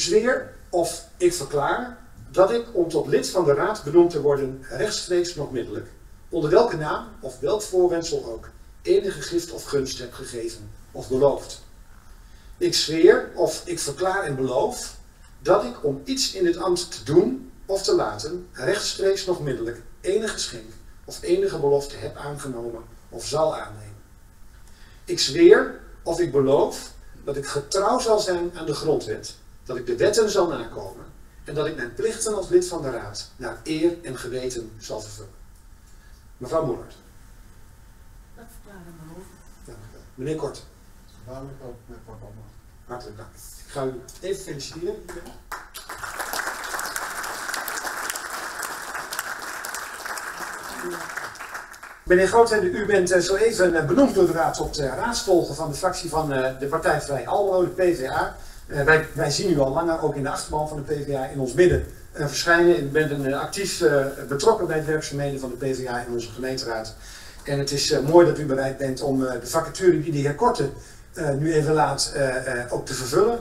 zweer of ik verklaar dat ik om tot lid van de raad benoemd te worden rechtstreeks nog middelijk, onder welke naam of welk voorwendsel ook, enige gift of gunst heb gegeven of beloofd. Ik zweer of ik verklaar en beloof dat ik om iets in dit ambt te doen of te laten, rechtstreeks nog middelijk, enige geschenk of enige belofte heb aangenomen of zal aannemen. Ik zweer of ik beloof dat ik getrouw zal zijn aan de grondwet, dat ik de wetten zal nakomen en dat ik mijn plichten als lid van de Raad naar eer en geweten zal vervullen. Mevrouw Moelert. Dat verklaren. Dank u wel. Meneer Kort. Duidelijk ook met kort. Hartelijk dank. Ik ga u even feliciteren. Meneer Groothende, u bent eh, zo even eh, benoemd door de Raad tot uh, raadsvolger van de fractie van de Partij Vrij Almelo, de PVA. Uh, wij, wij, zien u al langer ook in de achterban van de PVA in ons midden verschijnen. U bent een, actief betrokken bij het werkzaamheden van de PVA in onze gemeenteraad. En het is mooi dat u bereid bent om de vacature die de heer Korte nu even laat ook te vervullen.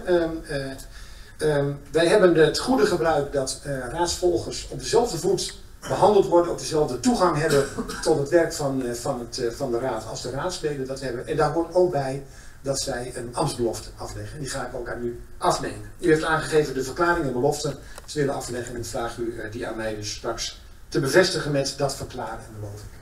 Um, wij hebben het goede gebruik dat raadsvolgers op dezelfde voet behandeld worden, ook dezelfde toegang hebben tot het werk van, eh, van, het, eh, van de raad als de raadsleden dat hebben. En daar hoort ook bij dat zij een ambtsbelofte afleggen. En die ga ik ook aan u afnemen. U heeft aangegeven de verklaring en belofte te willen afleggen. En vraag u eh, die aan mij dus straks te bevestigen met dat verklaren en beloof ik.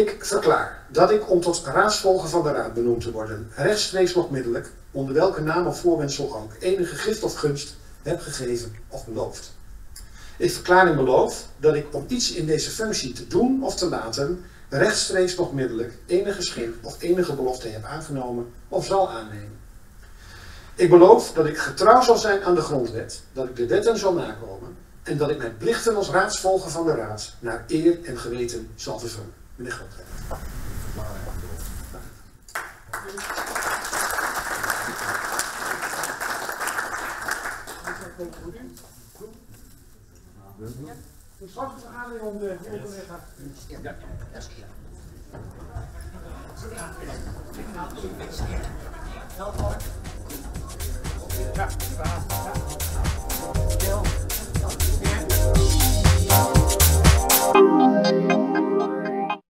Ik verklaar dat ik om tot raadsvolger van de raad benoemd te worden, rechtstreeks nog middelijk, onder welke naam of voorwendsel ook, enige gift of gunst heb gegeven of beloofd. Ik verklaar en beloof dat ik om iets in deze functie te doen of te laten, rechtstreeks nog middelijk enige schip of enige belofte heb aangenomen of zal aannemen. Ik beloof dat ik getrouw zal zijn aan de grondwet, dat ik de wetten zal nakomen en dat ik mijn plichten als raadsvolger van de raad naar eer en geweten zal vervullen. Meneer Grootrecht. Ja. Dus straks de vergadering om de collega. Ja, dat is Ja,